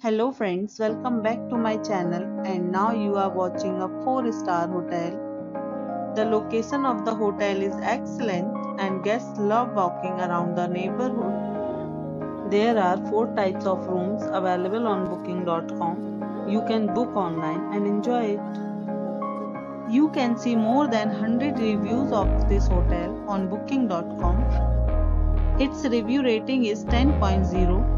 Hello friends, welcome back to my channel and now you are watching a 4 star hotel. The location of the hotel is excellent and guests love walking around the neighborhood. There are 4 types of rooms available on booking.com. You can book online and enjoy it. You can see more than 100 reviews of this hotel on booking.com. Its review rating is 10.0